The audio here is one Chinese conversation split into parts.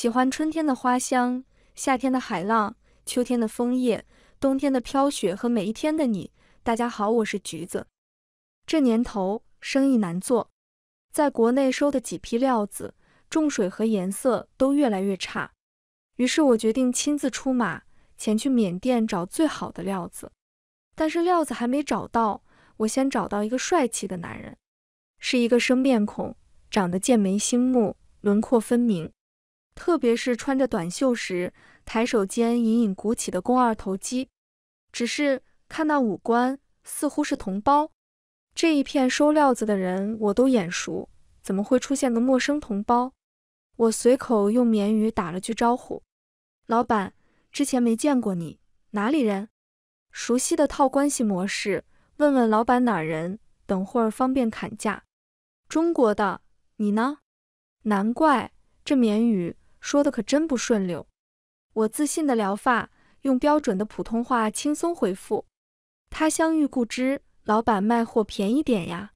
喜欢春天的花香，夏天的海浪，秋天的枫叶，冬天的飘雪和每一天的你。大家好，我是橘子。这年头生意难做，在国内收的几批料子，重水和颜色都越来越差。于是我决定亲自出马，前去缅甸找最好的料子。但是料子还没找到，我先找到一个帅气的男人，是一个生面孔，长得剑眉星目，轮廓分明。特别是穿着短袖时，抬手间隐隐鼓起的肱二头肌。只是看那五官，似乎是同胞。这一片收料子的人我都眼熟，怎么会出现个陌生同胞？我随口用缅语打了句招呼：“老板，之前没见过你，哪里人？”熟悉的套关系模式，问问老板哪儿人，等会儿方便砍价。中国的，你呢？难怪这缅语。说的可真不顺溜，我自信的聊发，用标准的普通话轻松回复。他乡遇故知，老板卖货便宜点呀。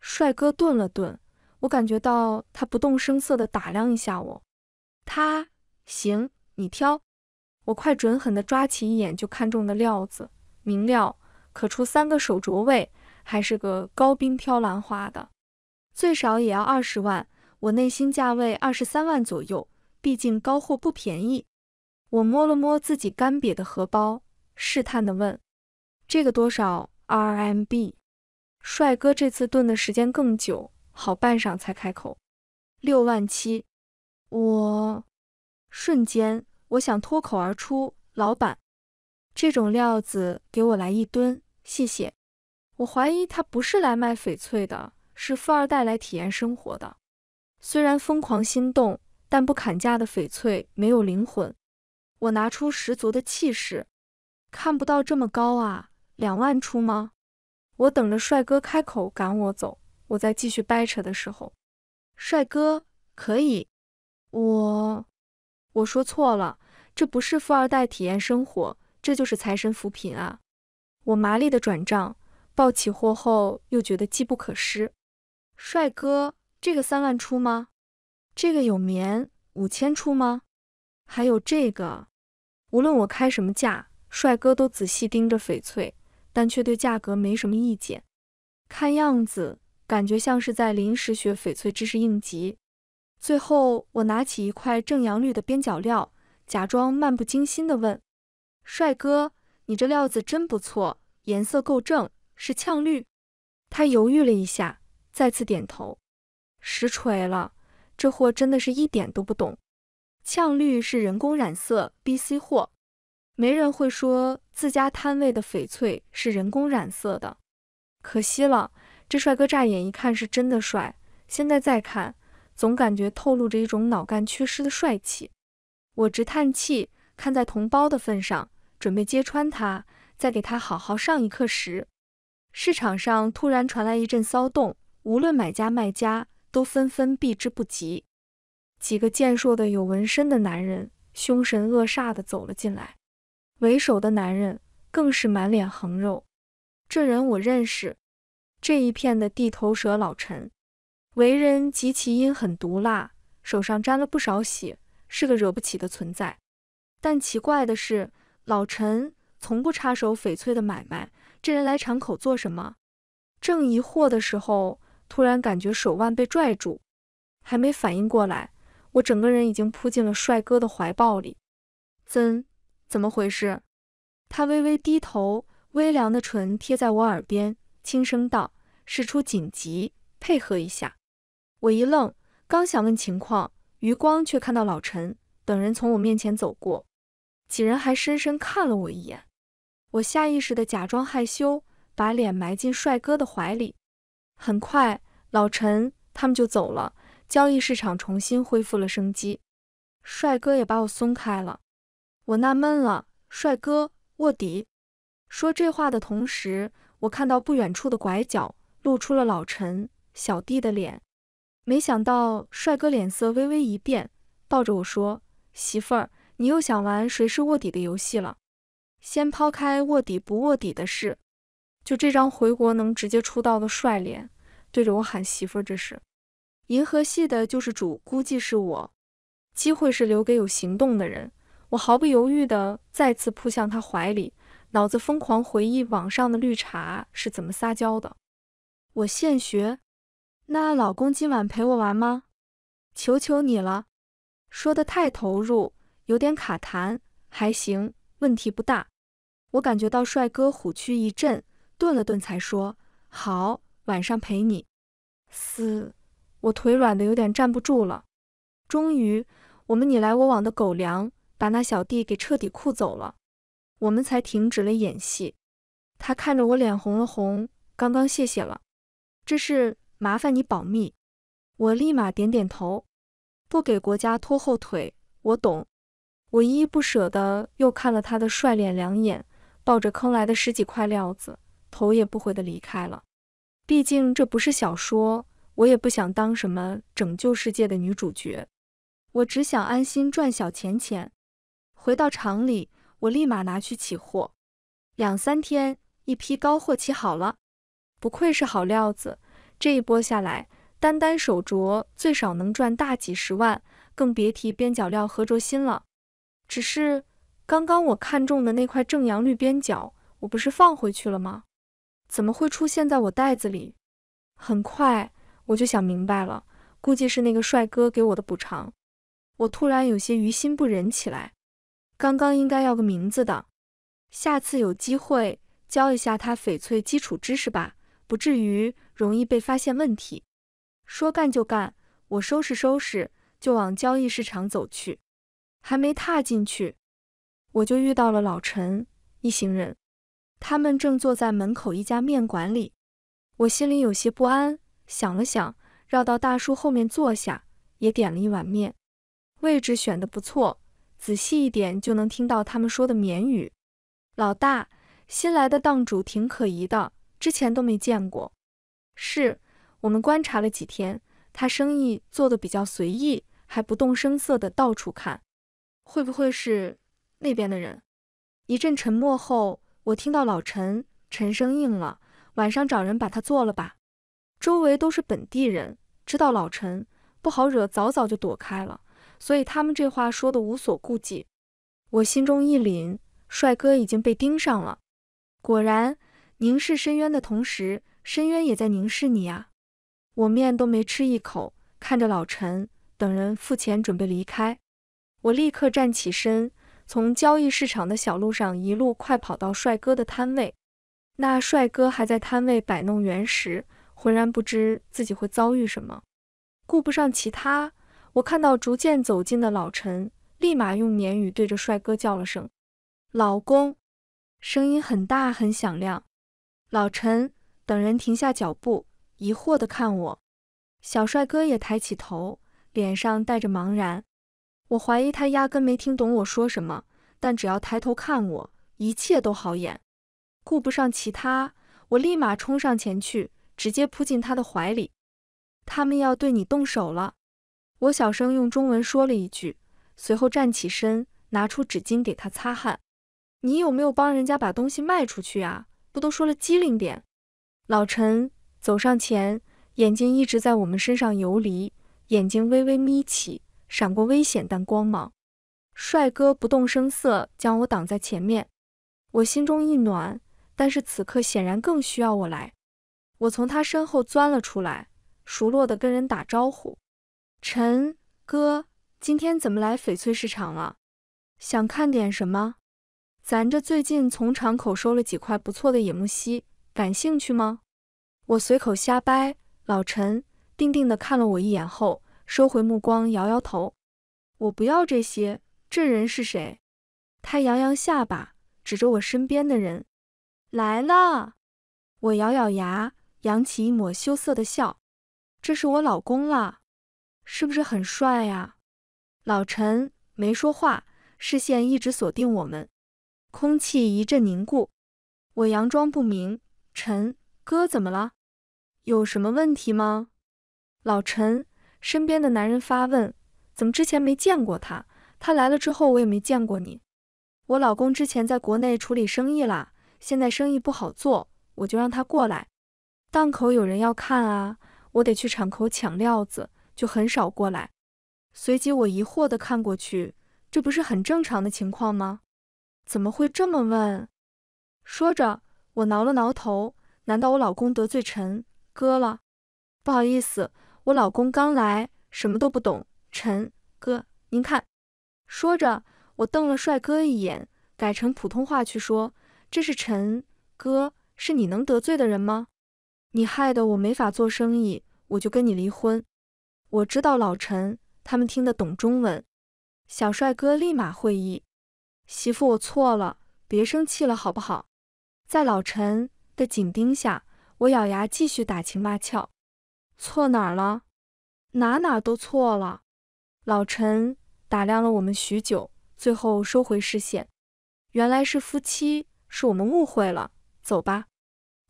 帅哥顿了顿，我感觉到他不动声色的打量一下我。他行，你挑。我快准狠的抓起一眼就看中的料子，明料，可出三个手镯位，还是个高冰挑兰花的，最少也要二十万，我内心价位二十三万左右。毕竟高货不便宜，我摸了摸自己干瘪的荷包，试探的问：“这个多少 RMB？” 帅哥这次顿的时间更久，好半晌才开口：“六万七。”我瞬间我想脱口而出：“老板，这种料子给我来一吨，谢谢。”我怀疑他不是来卖翡翠的，是富二代来体验生活的。虽然疯狂心动。但不砍价的翡翠没有灵魂。我拿出十足的气势，看不到这么高啊，两万出吗？我等着帅哥开口赶我走。我在继续掰扯的时候，帅哥可以，我我说错了，这不是富二代体验生活，这就是财神扶贫啊！我麻利的转账，报起货后又觉得机不可失。帅哥，这个三万出吗？这个有棉五千出吗？还有这个，无论我开什么价，帅哥都仔细盯着翡翠，但却对价格没什么意见。看样子，感觉像是在临时学翡翠知识应急。最后，我拿起一块正阳绿的边角料，假装漫不经心地问：“帅哥，你这料子真不错，颜色够正，是呛绿？”他犹豫了一下，再次点头：“实锤了。”这货真的是一点都不懂，呛绿是人工染色 B C 货，没人会说自家摊位的翡翠是人工染色的。可惜了，这帅哥乍眼一看是真的帅，现在再看，总感觉透露着一种脑干缺失的帅气。我直叹气，看在同胞的份上，准备揭穿他，再给他好好上一课时，市场上突然传来一阵骚动，无论买家卖家。都纷纷避之不及。几个健硕的有纹身的男人凶神恶煞地走了进来，为首的男人更是满脸横肉。这人我认识，这一片的地头蛇老陈，为人极其阴狠毒辣，手上沾了不少血，是个惹不起的存在。但奇怪的是，老陈从不插手翡翠的买卖，这人来场口做什么？正疑惑的时候。突然感觉手腕被拽住，还没反应过来，我整个人已经扑进了帅哥的怀抱里。怎怎么回事？他微微低头，微凉的唇贴在我耳边，轻声道：“事出紧急，配合一下。”我一愣，刚想问情况，余光却看到老陈等人从我面前走过，几人还深深看了我一眼。我下意识的假装害羞，把脸埋进帅哥的怀里。很快，老陈他们就走了，交易市场重新恢复了生机。帅哥也把我松开了，我纳闷了。帅哥卧底。说这话的同时，我看到不远处的拐角露出了老陈小弟的脸。没想到帅哥脸色微微一变，抱着我说：“媳妇儿，你又想玩谁是卧底的游戏了？先抛开卧底不卧底的事。”就这张回国能直接出道的帅脸，对着我喊媳妇儿，这是银河系的救世主，估计是我。机会是留给有行动的人。我毫不犹豫地再次扑向他怀里，脑子疯狂回忆网上的绿茶是怎么撒娇的。我现学。那老公今晚陪我玩吗？求求你了。说的太投入，有点卡痰，还行，问题不大。我感觉到帅哥虎躯一震，顿了顿才说：“好，晚上陪你。”嘶，我腿软的有点站不住了。终于，我们你来我往的狗粮把那小弟给彻底酷走了，我们才停止了演戏。他看着我脸红了红，刚刚谢谢了，这是。麻烦你保密，我立马点点头，不给国家拖后腿，我懂。我依依不舍的又看了他的帅脸两眼，抱着坑来的十几块料子，头也不回的离开了。毕竟这不是小说，我也不想当什么拯救世界的女主角，我只想安心赚小钱钱。回到厂里，我立马拿去起货，两三天一批高货起好了，不愧是好料子。这一波下来，单单手镯最少能赚大几十万，更别提边角料和镯芯了。只是刚刚我看中的那块正阳绿边角，我不是放回去了吗？怎么会出现在我袋子里？很快我就想明白了，估计是那个帅哥给我的补偿。我突然有些于心不忍起来。刚刚应该要个名字的，下次有机会教一下他翡翠基础知识吧。不至于容易被发现问题。说干就干，我收拾收拾就往交易市场走去。还没踏进去，我就遇到了老陈一行人，他们正坐在门口一家面馆里。我心里有些不安，想了想，绕到大树后面坐下，也点了一碗面。位置选的不错，仔细一点就能听到他们说的缅语。老大，新来的档主挺可疑的。之前都没见过，是我们观察了几天，他生意做的比较随意，还不动声色的到处看，会不会是那边的人？一阵沉默后，我听到老陈陈生应了：“晚上找人把他做了吧。”周围都是本地人，知道老陈不好惹，早早就躲开了，所以他们这话说的无所顾忌。我心中一凛，帅哥已经被盯上了，果然。凝视深渊的同时，深渊也在凝视你啊！我面都没吃一口，看着老陈等人付钱准备离开，我立刻站起身，从交易市场的小路上一路快跑到帅哥的摊位。那帅哥还在摊位摆弄原石，浑然不知自己会遭遇什么。顾不上其他，我看到逐渐走近的老陈，立马用缅语对着帅哥叫了声“老公”，声音很大很响亮。老陈等人停下脚步，疑惑地看我。小帅哥也抬起头，脸上带着茫然。我怀疑他压根没听懂我说什么，但只要抬头看我，一切都好演。顾不上其他，我立马冲上前去，直接扑进他的怀里。他们要对你动手了，我小声用中文说了一句，随后站起身，拿出纸巾给他擦汗。你有没有帮人家把东西卖出去啊？不都说了机灵点？老陈走上前，眼睛一直在我们身上游离，眼睛微微眯起，闪过危险但光芒。帅哥不动声色将我挡在前面，我心中一暖，但是此刻显然更需要我来。我从他身后钻了出来，熟络的跟人打招呼：“陈哥，今天怎么来翡翠市场了？想看点什么？”咱这最近从厂口收了几块不错的野木犀，感兴趣吗？我随口瞎掰。老陈定定地看了我一眼后，收回目光，摇摇头：“我不要这些。这人是谁？”他扬扬下巴，指着我身边的人：“来了。”我咬咬牙，扬起一抹羞涩的笑：“这是我老公了，是不是很帅呀？”老陈没说话，视线一直锁定我们。空气一阵凝固，我佯装不明。陈哥怎么了？有什么问题吗？老陈身边的男人发问。怎么之前没见过他？他来了之后我也没见过你。我老公之前在国内处理生意啦，现在生意不好做，我就让他过来。档口有人要看啊，我得去厂口抢料子，就很少过来。随即我疑惑地看过去，这不是很正常的情况吗？怎么会这么问？说着，我挠了挠头。难道我老公得罪陈哥了？不好意思，我老公刚来，什么都不懂。陈哥，您看。说着，我瞪了帅哥一眼，改成普通话去说：“这是陈哥，是你能得罪的人吗？你害得我没法做生意，我就跟你离婚。”我知道老陈他们听得懂中文。小帅哥立马会意：“媳妇，我错了，别生气了，好不好？”在老陈。的紧盯下，我咬牙继续打情骂俏。错哪儿了？哪哪都错了。老陈打量了我们许久，最后收回视线。原来是夫妻，是我们误会了。走吧。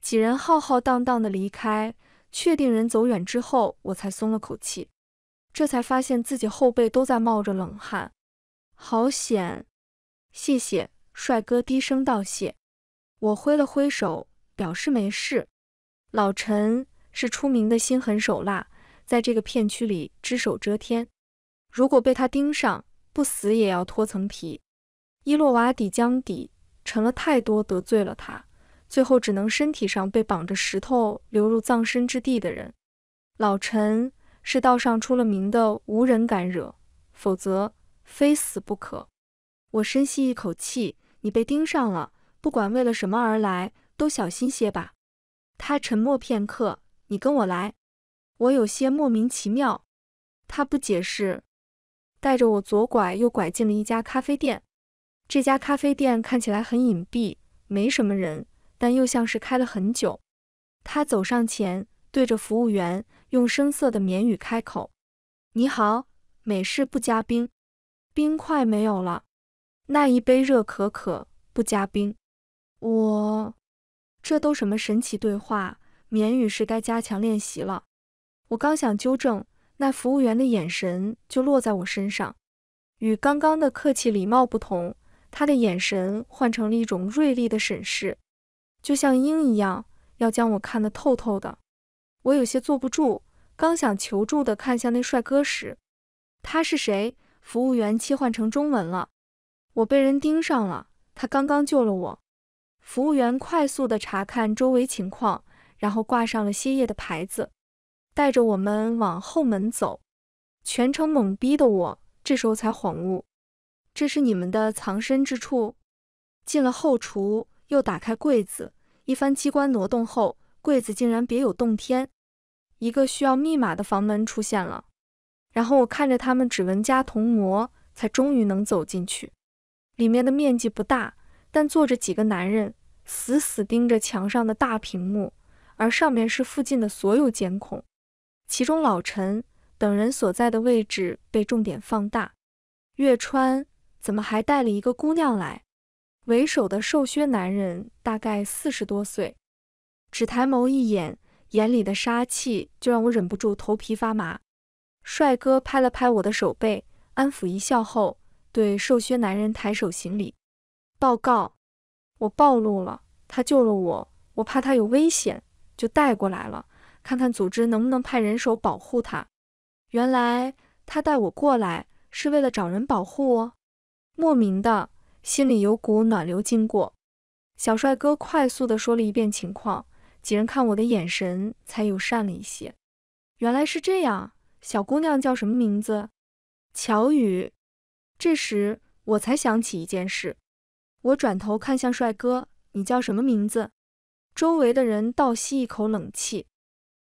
几人浩浩荡荡的离开，确定人走远之后，我才松了口气。这才发现自己后背都在冒着冷汗，好险！谢谢，帅哥低声道谢。我挥了挥手。表示没事。老陈是出名的心狠手辣，在这个片区里只手遮天。如果被他盯上，不死也要脱层皮。伊洛瓦底江底沉了太多得罪了他，最后只能身体上被绑着石头流入葬身之地的人。老陈是道上出了名的无人敢惹，否则非死不可。我深吸一口气，你被盯上了，不管为了什么而来。都小心些吧。他沉默片刻，你跟我来。我有些莫名其妙。他不解释，带着我左拐右拐进了一家咖啡店。这家咖啡店看起来很隐蔽，没什么人，但又像是开了很久。他走上前，对着服务员用生涩的缅语开口：“你好，美式不加冰，冰块没有了。那一杯热可可不加冰。”我。这都什么神奇对话？缅语是该加强练习了。我刚想纠正，那服务员的眼神就落在我身上，与刚刚的客气礼貌不同，他的眼神换成了一种锐利的审视，就像鹰一样，要将我看得透透的。我有些坐不住，刚想求助的看向那帅哥时，他是谁？服务员切换成中文了。我被人盯上了，他刚刚救了我。服务员快速地查看周围情况，然后挂上了歇业的牌子，带着我们往后门走。全程懵逼的我，这时候才恍悟，这是你们的藏身之处。进了后厨，又打开柜子，一番机关挪动后，柜子竟然别有洞天，一个需要密码的房门出现了。然后我看着他们指纹加铜模，才终于能走进去。里面的面积不大。但坐着几个男人，死死盯着墙上的大屏幕，而上面是附近的所有监控。其中老陈等人所在的位置被重点放大。月川怎么还带了一个姑娘来？为首的瘦削男人大概四十多岁，只抬眸一眼，眼里的杀气就让我忍不住头皮发麻。帅哥拍了拍我的手背，安抚一笑后，对瘦削男人抬手行礼。报告，我暴露了，他救了我，我怕他有危险，就带过来了，看看组织能不能派人手保护他。原来他带我过来是为了找人保护哦，莫名的心里有股暖流经过。小帅哥快速的说了一遍情况，几人看我的眼神才友善了一些。原来是这样，小姑娘叫什么名字？乔雨。这时我才想起一件事。我转头看向帅哥，你叫什么名字？周围的人倒吸一口冷气。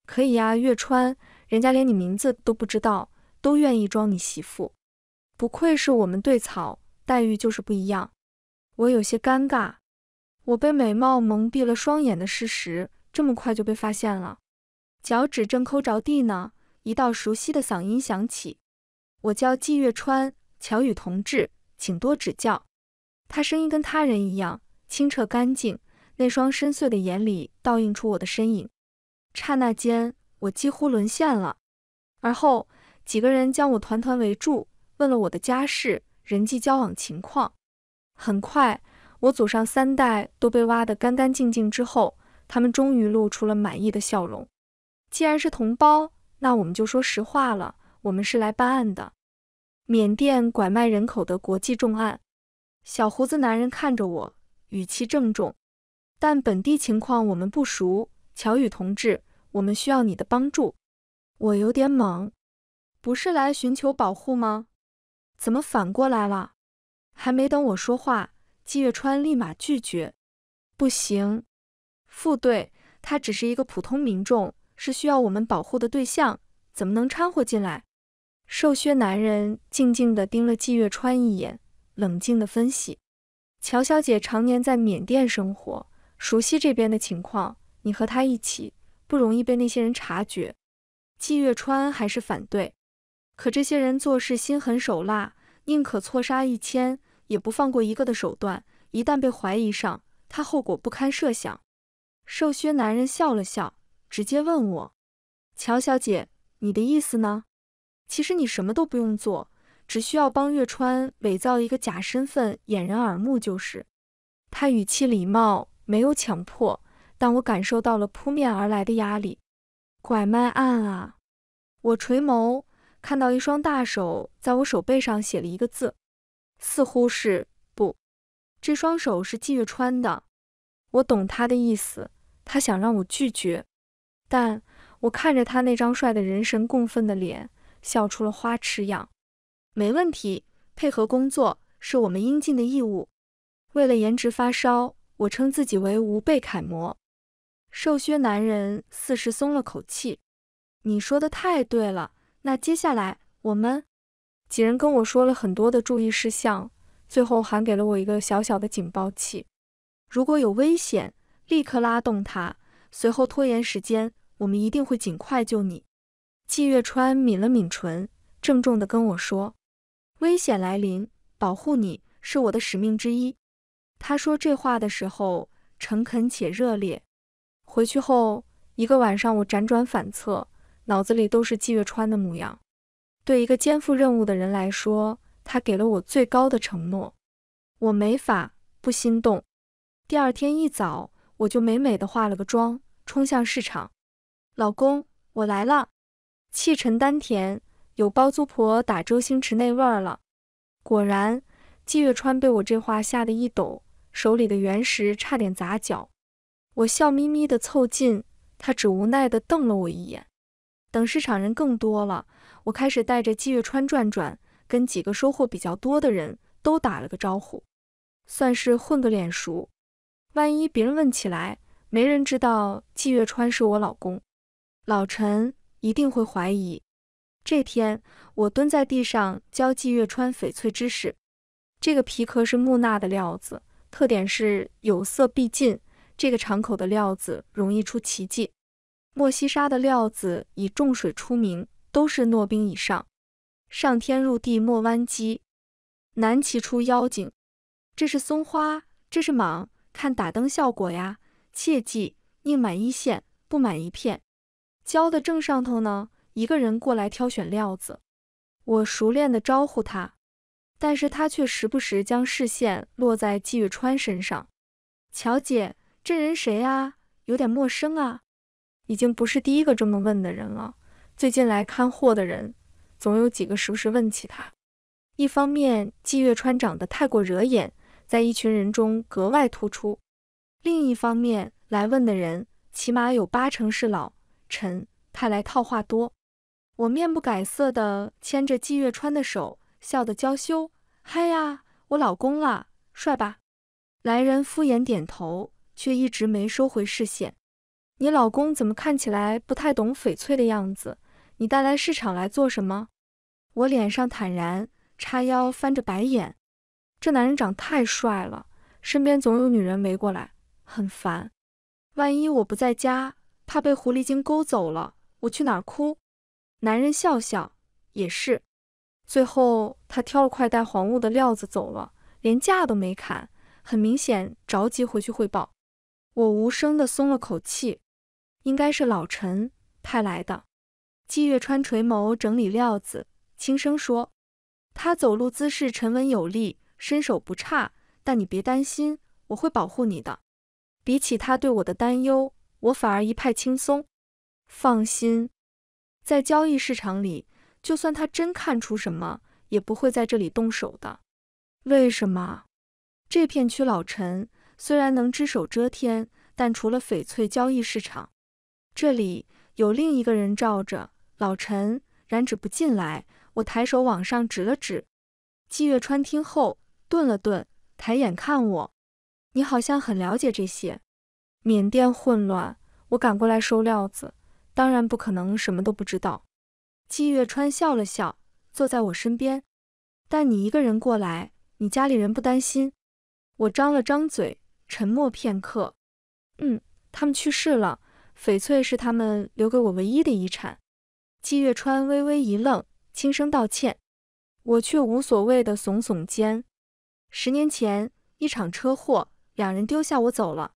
可以呀，月川，人家连你名字都不知道，都愿意装你媳妇。不愧是我们对草，待遇就是不一样。我有些尴尬，我被美貌蒙蔽了双眼的事实，这么快就被发现了。脚趾正抠着地呢，一道熟悉的嗓音响起：“我叫季月川，乔宇同志，请多指教。”他声音跟他人一样清澈干净，那双深邃的眼里倒映出我的身影。刹那间，我几乎沦陷了。而后，几个人将我团团围住，问了我的家世、人际交往情况。很快，我祖上三代都被挖得干干净净之后，他们终于露出了满意的笑容。既然是同胞，那我们就说实话了，我们是来办案的。缅甸拐卖人口的国际重案。小胡子男人看着我，语气郑重。但本地情况我们不熟，乔宇同志，我们需要你的帮助。我有点懵，不是来寻求保护吗？怎么反过来了？还没等我说话，季月川立马拒绝。不行，副队，他只是一个普通民众，是需要我们保护的对象，怎么能掺和进来？瘦削男人静静地盯了季月川一眼，冷静地分析：乔小姐常年在缅甸生活。熟悉这边的情况，你和他一起不容易被那些人察觉。季月川还是反对，可这些人做事心狠手辣，宁可错杀一千，也不放过一个的手段，一旦被怀疑上，他后果不堪设想。瘦削男人笑了笑，直接问我：“乔小姐，你的意思呢？其实你什么都不用做，只需要帮月川伪造一个假身份，掩人耳目就是。”他语气礼貌。没有强迫，但我感受到了扑面而来的压力。拐卖案啊！我垂眸，看到一双大手在我手背上写了一个字，似乎是不。这双手是季月川的。我懂他的意思，他想让我拒绝，但我看着他那张帅的人神共愤的脸，笑出了花痴样。没问题，配合工作是我们应尽的义务。为了颜值发烧。我称自己为无辈楷模，瘦削男人似是松了口气。你说的太对了，那接下来我们几人跟我说了很多的注意事项，最后还给了我一个小小的警报器，如果有危险，立刻拉动它。随后拖延时间，我们一定会尽快救你。季月川抿了抿唇，郑重地跟我说：“危险来临，保护你是我的使命之一。”他说这话的时候诚恳且热烈。回去后一个晚上，我辗转反侧，脑子里都是季月川的模样。对一个肩负任务的人来说，他给了我最高的承诺，我没法不心动。第二天一早，我就美美的化了个妆，冲向市场。老公，我来了，气沉丹田，有包租婆打周星驰那味儿了。果然，季月川被我这话吓得一抖。手里的原石差点砸脚，我笑眯眯地凑近，他只无奈地瞪了我一眼。等市场人更多了，我开始带着季月川转转，跟几个收获比较多的人都打了个招呼，算是混个脸熟。万一别人问起来，没人知道季月川是我老公，老陈一定会怀疑。这天，我蹲在地上教季月川翡翠知识。这个皮壳是木纳的料子。特点是有色必进，这个敞口的料子容易出奇迹。莫西沙的料子以重水出名，都是糯冰以上。上天入地莫弯机，难骑出妖精。这是松花，这是蟒，看打灯效果呀。切记宁满一线，不满一片。教的正上头呢，一个人过来挑选料子，我熟练的招呼他。但是他却时不时将视线落在季月川身上。乔姐，这人谁啊？有点陌生啊。已经不是第一个这么问的人了。最近来看货的人，总有几个时不时问起他。一方面，季月川长得太过惹眼，在一群人中格外突出；另一方面，来问的人起码有八成是老陈派来套话多。我面不改色地牵着季月川的手。笑得娇羞，嗨呀，我老公啦，帅吧？来人敷衍点头，却一直没收回视线。你老公怎么看起来不太懂翡翠的样子？你带来市场来做什么？我脸上坦然，叉腰翻着白眼。这男人长太帅了，身边总有女人围过来，很烦。万一我不在家，怕被狐狸精勾走了，我去哪儿哭？男人笑笑，也是。最后，他挑了块带黄雾的料子走了，连价都没砍，很明显着急回去汇报。我无声的松了口气，应该是老陈派来的。季月川垂眸整理料子，轻声说：“他走路姿势沉稳有力，身手不差，但你别担心，我会保护你的。比起他对我的担忧，我反而一派轻松。放心，在交易市场里。”就算他真看出什么，也不会在这里动手的。为什么？这片区老陈虽然能只手遮天，但除了翡翠交易市场，这里有另一个人罩着。老陈染指不进来，我抬手往上指了指。季月川听后顿了顿，抬眼看我：“你好像很了解这些。”缅甸混乱，我赶过来收料子，当然不可能什么都不知道。季月川笑了笑，坐在我身边。但你一个人过来，你家里人不担心？我张了张嘴，沉默片刻。嗯，他们去世了，翡翠是他们留给我唯一的遗产。季月川微微一愣，轻声道歉，我却无所谓的耸耸肩。十年前一场车祸，两人丢下我走了，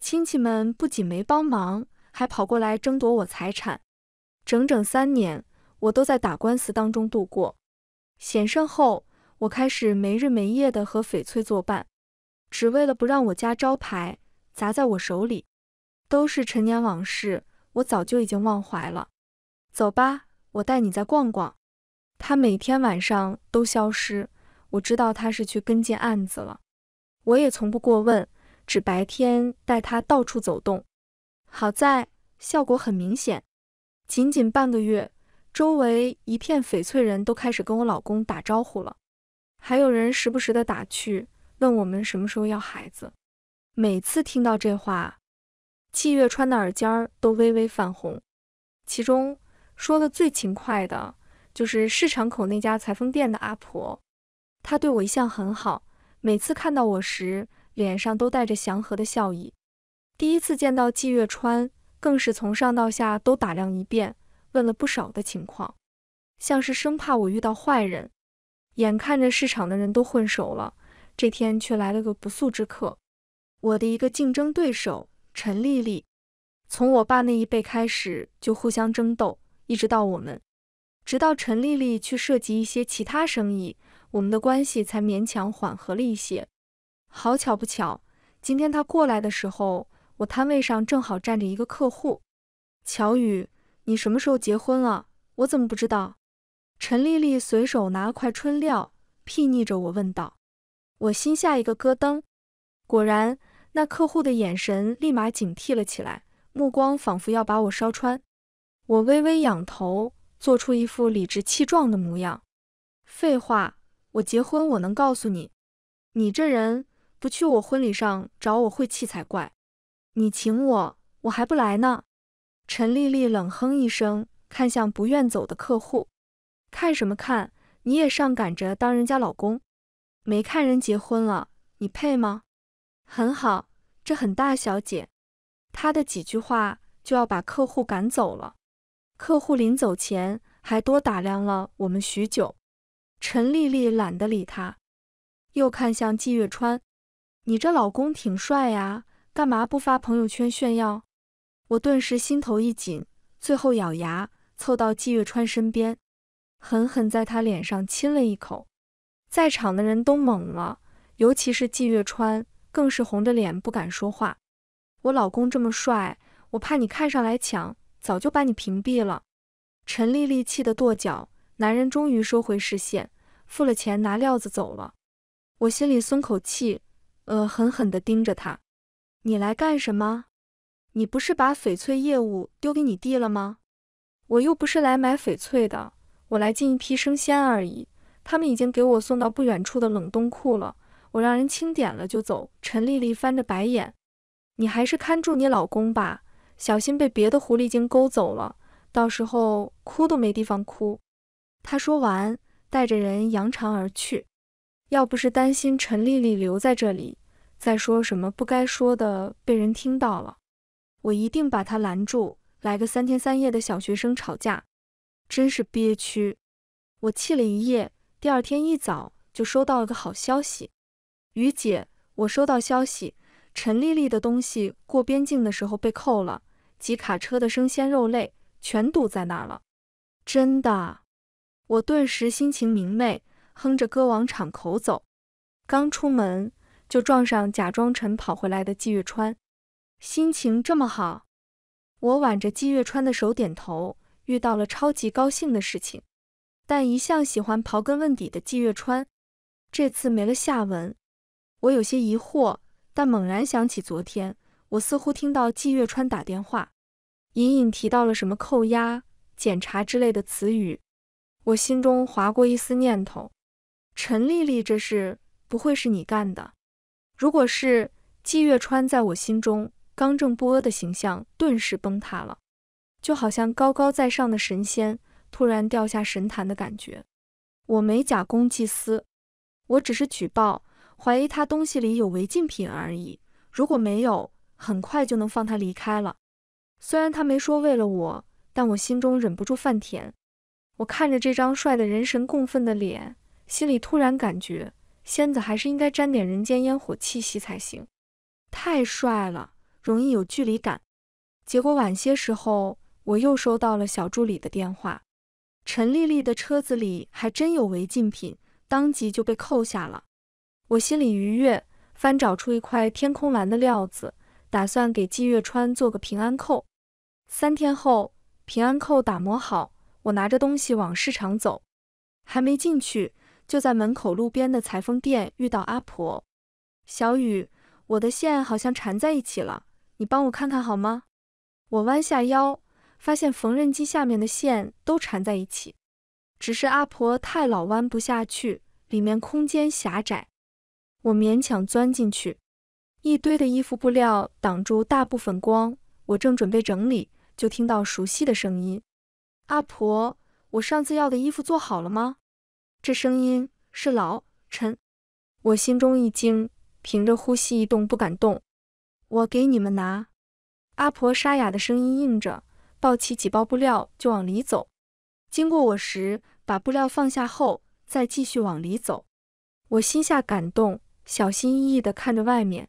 亲戚们不仅没帮忙，还跑过来争夺我财产。整整三年，我都在打官司当中度过。险胜后，我开始没日没夜的和翡翠作伴，只为了不让我家招牌砸在我手里。都是陈年往事，我早就已经忘怀了。走吧，我带你再逛逛。他每天晚上都消失，我知道他是去跟进案子了。我也从不过问，只白天带他到处走动。好在效果很明显，仅仅半个月，周围一片翡翠人都开始跟我老公打招呼了，还有人时不时的打趣，问我们什么时候要孩子。每次听到这话，季月川的耳尖儿都微微泛红，其中。说的最勤快的就是市场口那家裁缝店的阿婆，她对我一向很好，每次看到我时，脸上都带着祥和的笑意。第一次见到季月川，更是从上到下都打量一遍，问了不少的情况，像是生怕我遇到坏人。眼看着市场的人都混熟了，这天却来了个不速之客，我的一个竞争对手陈丽丽。从我爸那一辈开始就互相争斗。一直到我们，直到陈丽丽去涉及一些其他生意，我们的关系才勉强缓和了一些。好巧不巧，今天她过来的时候，我摊位上正好站着一个客户。乔宇，你什么时候结婚了？我怎么不知道？陈丽丽随手拿了块春料，睥睨着我问道。我心下一个咯噔，果然，那客户的眼神立马警惕了起来，目光仿佛要把我烧穿。我微微仰头，做出一副理直气壮的模样。废话，我结婚，我能告诉你，你这人不去我婚礼上找我晦气才怪。你请我，我还不来呢。陈丽丽冷哼一声，看向不愿走的客户，看什么看？你也上赶着当人家老公？没看人结婚了，你配吗？很好，这很大小姐。她的几句话就要把客户赶走了。客户临走前还多打量了我们许久，陈丽丽懒得理他，又看向季月川：“你这老公挺帅呀，干嘛不发朋友圈炫耀？”我顿时心头一紧，最后咬牙凑到季月川身边，狠狠在他脸上亲了一口。在场的人都懵了，尤其是季月川，更是红着脸不敢说话。我老公这么帅，我怕你看上来抢。早就把你屏蔽了，陈丽丽气得跺脚。男人终于收回视线，付了钱拿料子走了。我心里松口气，呃，狠狠地盯着他。你来干什么？你不是把翡翠业务丢给你弟了吗？我又不是来买翡翠的，我来进一批生鲜而已。他们已经给我送到不远处的冷冻库了，我让人清点了就走。陈丽丽翻着白眼，你还是看住你老公吧。小心被别的狐狸精勾走了，到时候哭都没地方哭。他说完，带着人扬长而去。要不是担心陈丽丽留在这里，再说什么不该说的被人听到了，我一定把他拦住，来个三天三夜的小学生吵架，真是憋屈。我气了一夜，第二天一早就收到了个好消息，于姐，我收到消息，陈丽丽的东西过边境的时候被扣了。几卡车的生鲜肉类全堵在那儿了，真的，我顿时心情明媚，哼着歌往厂口走。刚出门就撞上假装晨跑回来的季月川，心情这么好，我挽着季月川的手点头，遇到了超级高兴的事情。但一向喜欢刨根问底的季月川，这次没了下文。我有些疑惑，但猛然想起昨天，我似乎听到季月川打电话，隐隐提到了什么扣押、检查之类的词语。我心中划过一丝念头：陈丽丽，这事不会是你干的？如果是，季月川在我心中刚正不阿的形象顿时崩塌了，就好像高高在上的神仙突然掉下神坛的感觉。我没假公济私，我只是举报。怀疑他东西里有违禁品而已。如果没有，很快就能放他离开了。虽然他没说为了我，但我心中忍不住犯甜。我看着这张帅的人神共愤的脸，心里突然感觉，仙子还是应该沾点人间烟火气息才行。太帅了，容易有距离感。结果晚些时候，我又收到了小助理的电话，陈丽丽的车子里还真有违禁品，当即就被扣下了。我心里愉悦，翻找出一块天空蓝的料子，打算给季月川做个平安扣。三天后，平安扣打磨好，我拿着东西往市场走，还没进去，就在门口路边的裁缝店遇到阿婆。小雨，我的线好像缠在一起了，你帮我看看好吗？我弯下腰，发现缝纫机下面的线都缠在一起，只是阿婆太老，弯不下去，里面空间狭窄。我勉强钻进去，一堆的衣服布料挡住大部分光。我正准备整理，就听到熟悉的声音：“阿婆，我上次要的衣服做好了吗？”这声音是老陈。我心中一惊，屏着呼吸，一动不敢动。我给你们拿。阿婆沙哑的声音应着，抱起几包布料就往里走。经过我时，把布料放下后，再继续往里走。我心下感动。小心翼翼地看着外面，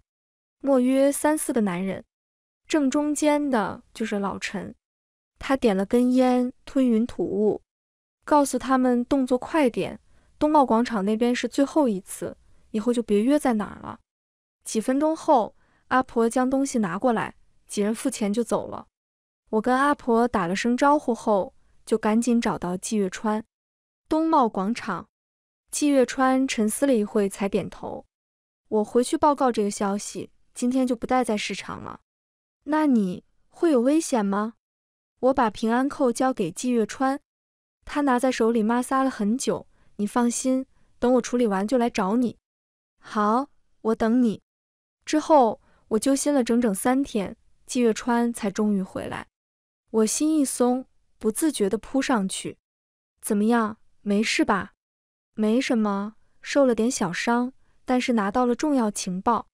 莫约三四个男人，正中间的就是老陈。他点了根烟，吞云吐雾，告诉他们动作快点，东贸广场那边是最后一次，以后就别约在哪儿了。几分钟后，阿婆将东西拿过来，几人付钱就走了。我跟阿婆打了声招呼后，就赶紧找到季月川。东茂广场，季月川沉思了一会，才点头。我回去报告这个消息，今天就不待在市场了。那你会有危险吗？我把平安扣交给季月川，他拿在手里摩挲了很久。你放心，等我处理完就来找你。好，我等你。之后我揪心了整整三天，季月川才终于回来。我心一松，不自觉地扑上去。怎么样？没事吧？没什么，受了点小伤。但是拿到了重要情报，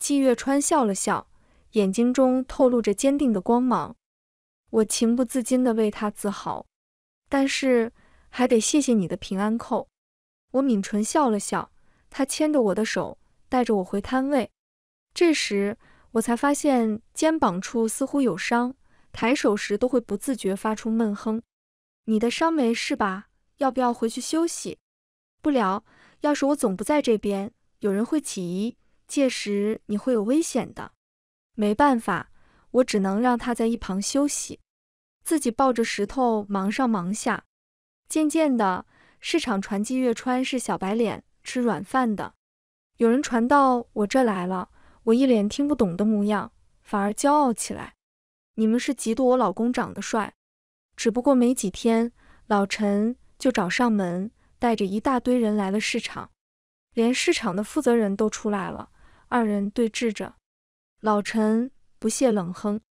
季月川笑了笑，眼睛中透露着坚定的光芒。我情不自禁地为他自豪，但是还得谢谢你的平安扣。我抿唇笑了笑，他牵着我的手，带着我回摊位。这时我才发现肩膀处似乎有伤，抬手时都会不自觉发出闷哼。你的伤没事吧？要不要回去休息？不了，要是我总不在这边。有人会起疑，届时你会有危险的。没办法，我只能让他在一旁休息，自己抱着石头忙上忙下。渐渐的，市场传记月川是小白脸，吃软饭的。有人传到我这来了，我一脸听不懂的模样，反而骄傲起来。你们是嫉妒我老公长得帅？只不过没几天，老陈就找上门，带着一大堆人来了市场。连市场的负责人都出来了，二人对峙着。老陈不屑冷哼：“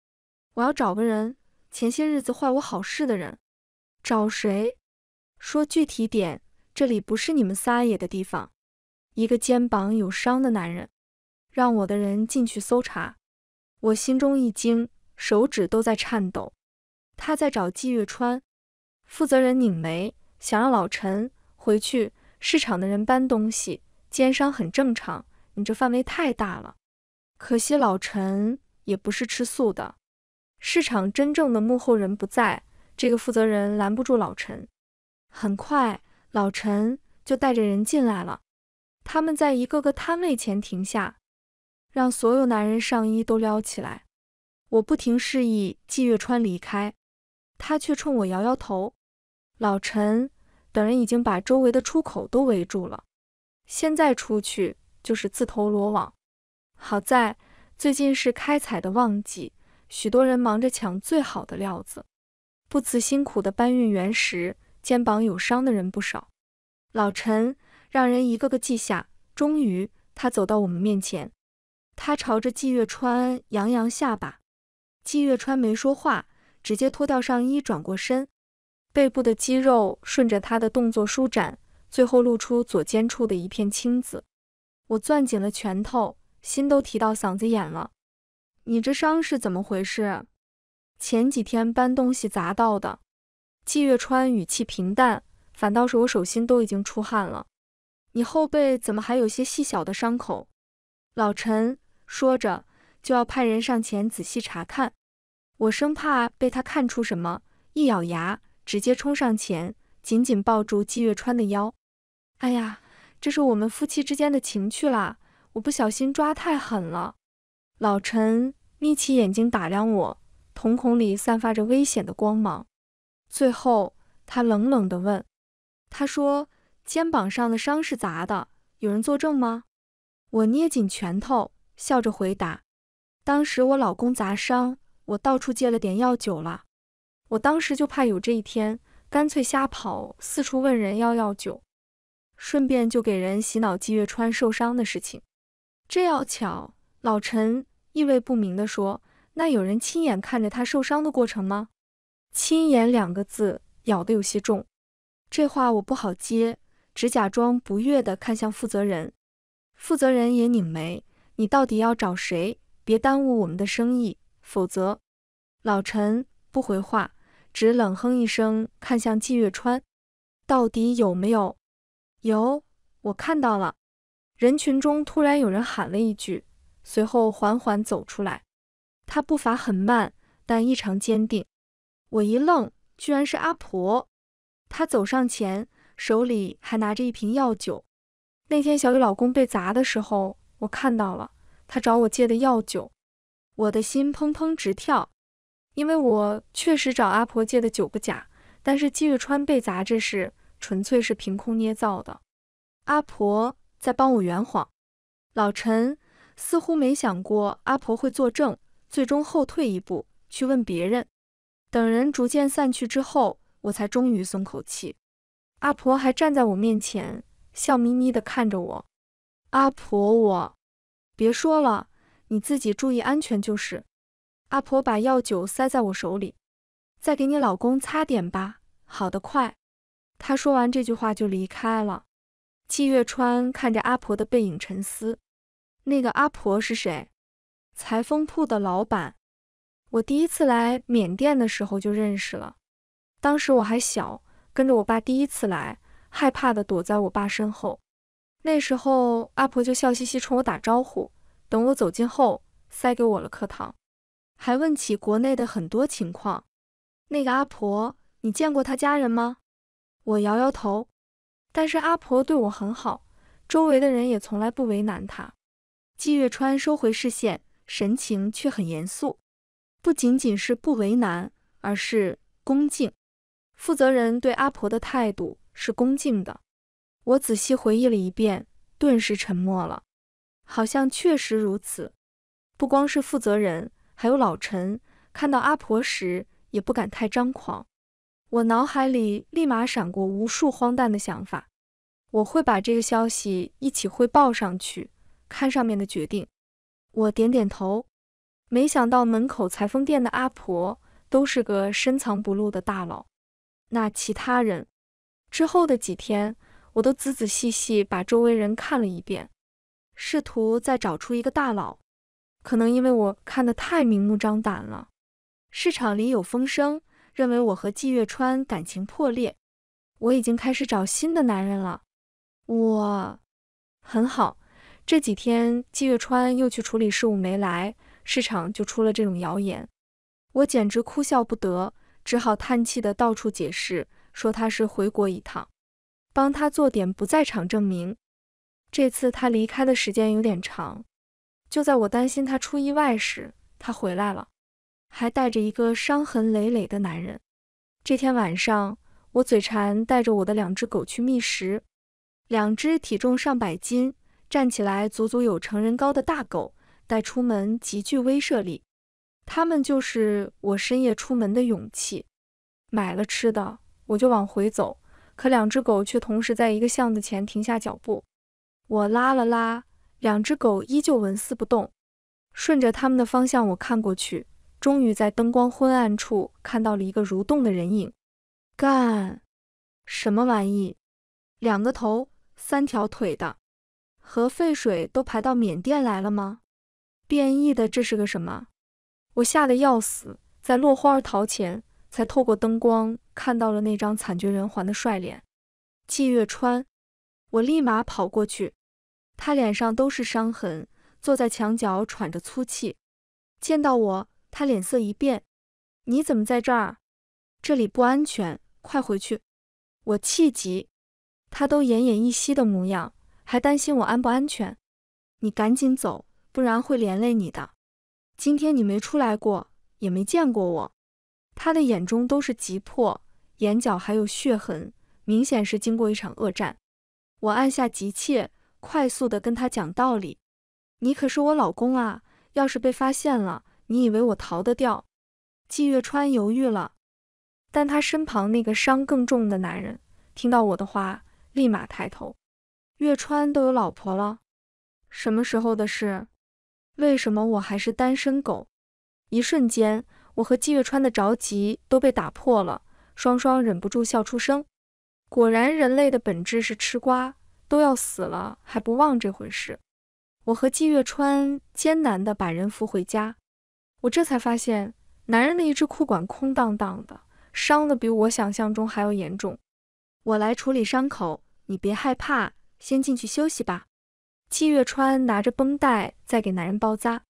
我要找个人，前些日子坏我好事的人。找谁？说具体点，这里不是你们撒野的地方。”一个肩膀有伤的男人，让我的人进去搜查。我心中一惊，手指都在颤抖。他在找季月川。负责人拧眉，想让老陈回去市场的人搬东西。奸商很正常，你这范围太大了。可惜老陈也不是吃素的，市场真正的幕后人不在，这个负责人拦不住老陈。很快，老陈就带着人进来了。他们在一个个摊位前停下，让所有男人上衣都撩起来。我不停示意季月川离开，他却冲我摇摇头。老陈。等人已经把周围的出口都围住了。现在出去就是自投罗网。好在最近是开采的旺季，许多人忙着抢最好的料子，不辞辛苦的搬运原石，肩膀有伤的人不少。老陈让人一个个记下。终于，他走到我们面前，他朝着季月川扬扬下巴。季月川没说话，直接脱掉上衣，转过身，背部的肌肉顺着他的动作舒展，最后露出左肩处的一片青紫。我攥紧了拳头，心都提到嗓子眼了。你这伤是怎么回事？前几天搬东西砸到的。季月川语气平淡，反倒是我手心都已经出汗了。你后背怎么还有些细小的伤口？老陈说着，就要派人上前仔细查看。我生怕被他看出什么，一咬牙，直接冲上前，紧紧抱住季月川的腰。哎呀，这是我们夫妻之间的情趣啦！我不小心抓太狠了。老陈眯起眼睛打量我，瞳孔里散发着危险的光芒。最后，他冷冷地问：“他说肩膀上的伤是砸的，有人作证吗？”我捏紧拳头，笑着回答：“当时我老公砸伤。”我到处借了点药酒了，我当时就怕有这一天，干脆瞎跑，四处问人要药酒，顺便就给人洗脑季月川受伤的事情。这要巧，老陈意味不明地说：“那有人亲眼看着他受伤的过程吗？”“亲眼”两个字咬得有些重，这话我不好接，只假装不悦地看向负责人。负责人也拧眉：“你到底要找谁？别耽误我们的生意。”否则，老陈不回话，只冷哼一声，看向季月川，到底有没有？有，我看到了。人群中突然有人喊了一句，随后缓缓走出来。他步伐很慢，但异常坚定。我一愣，居然是阿婆。她走上前，手里还拿着一瓶药酒。那天小雨老公被砸的时候，我看到了，他找我借的药酒。我的心砰砰直跳，因为我确实找阿婆借的酒不假，但是季月川被砸这事纯粹是凭空捏造的，阿婆在帮我圆谎。老陈似乎没想过阿婆会作证，最终后退一步去问别人。等人逐渐散去之后，我才终于松口气。阿婆还站在我面前，笑眯眯地看着我。阿婆，我别说了。你自己注意安全就是。阿婆把药酒塞在我手里，再给你老公擦点吧，好的快。她说完这句话就离开了。季月川看着阿婆的背影沉思。那个阿婆是谁？裁缝铺的老板。我第一次来缅甸的时候就认识了。当时我还小，跟着我爸第一次来，害怕的躲在我爸身后。那时候阿婆就笑嘻嘻冲我打招呼。等我走近后，塞给我了颗糖，还问起国内的很多情况。那个阿婆，你见过她家人吗？我摇摇头。但是阿婆对我很好，周围的人也从来不为难她。季月川收回视线，神情却很严肃。不仅仅是不为难，而是恭敬。负责人对阿婆的态度是恭敬的。我仔细回忆了一遍，顿时沉默了。好像确实如此，不光是负责人，还有老陈，看到阿婆时也不敢太张狂。我脑海里立马闪过无数荒诞的想法，我会把这个消息一起汇报上去，看上面的决定。我点点头，没想到门口裁缝店的阿婆都是个深藏不露的大佬。那其他人？之后的几天，我都仔仔细细把周围人看了一遍。试图再找出一个大佬，可能因为我看得太明目张胆了。市场里有风声，认为我和季月川感情破裂。我已经开始找新的男人了。我很好，这几天季月川又去处理事务没来，市场就出了这种谣言。我简直哭笑不得，只好叹气的到处解释，说他是回国一趟，帮他做点不在场证明。这次他离开的时间有点长，就在我担心他出意外时，他回来了，还带着一个伤痕累累的男人。这天晚上，我嘴馋，带着我的两只狗去觅食。两只体重上百斤、站起来足足有成人高的大狗，带出门极具威慑力。它们就是我深夜出门的勇气。买了吃的，我就往回走，可两只狗却同时在一个巷子前停下脚步。我拉了拉，两只狗依旧纹丝不动。顺着他们的方向，我看过去，终于在灯光昏暗处看到了一个蠕动的人影。干，什么玩意？两个头，三条腿的，核废水都排到缅甸来了吗？变异的，这是个什么？我吓得要死，在落荒而逃前，才透过灯光看到了那张惨绝人寰的帅脸。季月川，我立马跑过去，他脸上都是伤痕。坐在墙角喘着粗气，见到我，他脸色一变：“你怎么在这儿？这里不安全，快回去！”我气急，他都奄奄一息的模样，还担心我安不安全？你赶紧走，不然会连累你的。今天你没出来过，也没见过我。他的眼中都是急迫，眼角还有血痕，明显是经过一场恶战。我按下急切，快速的跟他讲道理。你可是我老公啊！要是被发现了，你以为我逃得掉？季月川犹豫了，但他身旁那个伤更重的男人听到我的话，立马抬头。月川都有老婆了，什么时候的事？为什么我还是单身狗？一瞬间，我和季月川的着急都被打破了，双双忍不住笑出声。果然，人类的本质是吃瓜，都要死了还不忘这回事。我和季月川艰难地把人扶回家，我这才发现男人的一只裤管空荡荡的，伤的比我想象中还要严重。我来处理伤口，你别害怕，先进去休息吧。季月川拿着绷带在给男人包扎，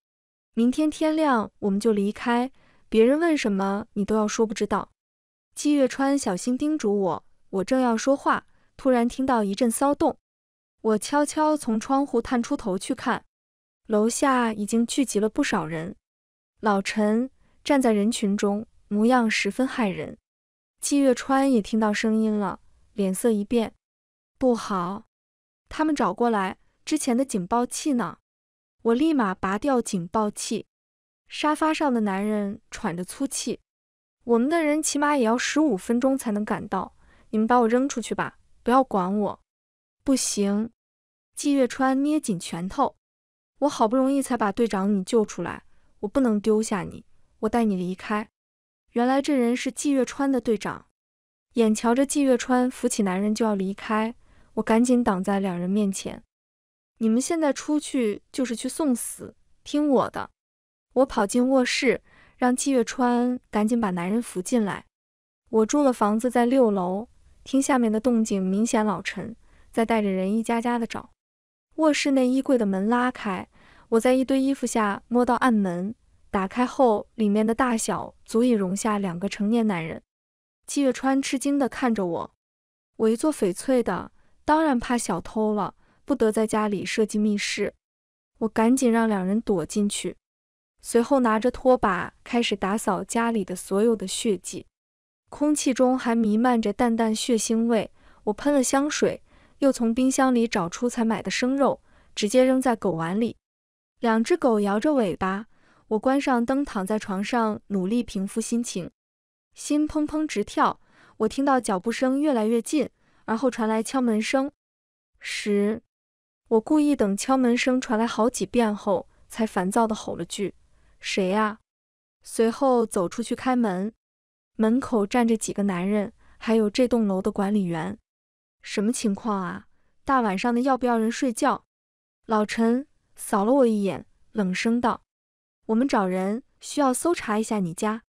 明天天亮我们就离开，别人问什么你都要说不知道。季月川小心叮嘱我，我正要说话，突然听到一阵骚动。我悄悄从窗户探出头去看，楼下已经聚集了不少人。老陈站在人群中，模样十分骇人。季月川也听到声音了，脸色一变，不好，他们找过来，之前的警报器呢？我立马拔掉警报器。沙发上的男人喘着粗气，我们的人起码也要十五分钟才能赶到，你们把我扔出去吧，不要管我。不行，季月川捏紧拳头。我好不容易才把队长你救出来，我不能丢下你，我带你离开。原来这人是季月川的队长。眼瞧着季月川扶起男人就要离开，我赶紧挡在两人面前。你们现在出去就是去送死，听我的。我跑进卧室，让季月川赶紧把男人扶进来。我住了房子在六楼，听下面的动静明显老陈。再带着人一家家的找，卧室内衣柜的门拉开，我在一堆衣服下摸到暗门，打开后，里面的大小足以容下两个成年男人。季月川吃惊地看着我，我一做翡翠的，当然怕小偷了，不得在家里设计密室。我赶紧让两人躲进去，随后拿着拖把开始打扫家里的所有的血迹，空气中还弥漫着淡淡血腥味。我喷了香水。又从冰箱里找出才买的生肉，直接扔在狗碗里。两只狗摇着尾巴，我关上灯，躺在床上，努力平复心情，心砰砰直跳。我听到脚步声越来越近，而后传来敲门声。十，我故意等敲门声传来好几遍后，才烦躁地吼了句：“谁呀？”随后走出去开门，门口站着几个男人，还有这栋楼的管理员。什么情况啊？大晚上的要不要人睡觉？老陈扫了我一眼，冷声道：“我们找人，需要搜查一下你家。”